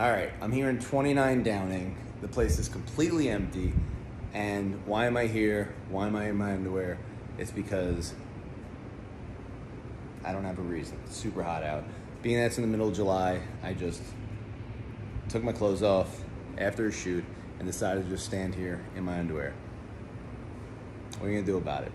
All right, I'm here in 29 Downing. The place is completely empty. And why am I here? Why am I in my underwear? It's because I don't have a reason. It's super hot out. Being that it's in the middle of July, I just took my clothes off after a shoot and decided to just stand here in my underwear. What are you gonna do about it?